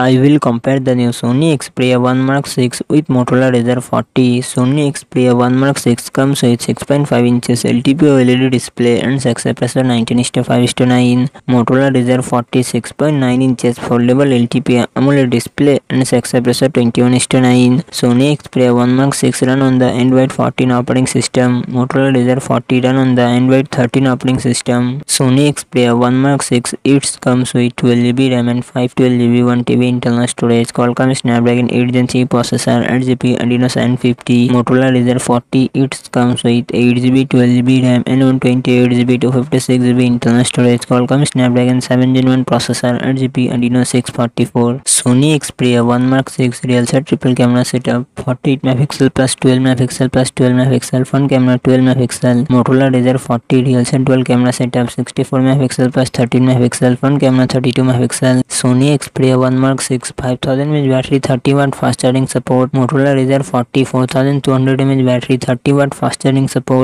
I will compare the new Sony Xperia 1 Mark 6 with Motorola Razr 40. Sony Xperia 1 Mark 6 comes with 6.5 inches LTP OLED display and inches suppressor 19:5:9. Motorola Razr 40 6.9 inches foldable LTP AMOLED display and 6 suppressor 21:9. Sony Xperia 1 Mark 6 run on the Android 14 operating system. Motorola Razr 40 run on the Android 13 operating system. Sony Xperia 1 Mark 6 it comes with 12GB RAM and 512GB 1TB internal storage, Qualcomm Snapdragon 8 Gen 3 processor, 8GB Adreno 750, Motorola Razr 40. It comes with 8GB, 12GB RAM and 128GB, 256GB internal storage, Qualcomm Snapdragon 7 Gen 1 processor, 8GB Adreno 644, Sony Xperia 1 Mark 6 real set triple camera setup, 48 megapixel plus 12 megapixel plus 12 megapixel front camera 12 megapixel, Motorola Razr 40 real set dual camera setup, 64 megapixel plus 13 megapixel front camera 32 megapixel, Sony Xperia 1 Mark 6 5000 mAh battery, 30 watt fast charging support. Motorola Razr 44,200 mAh battery, 30 watt fast charging support.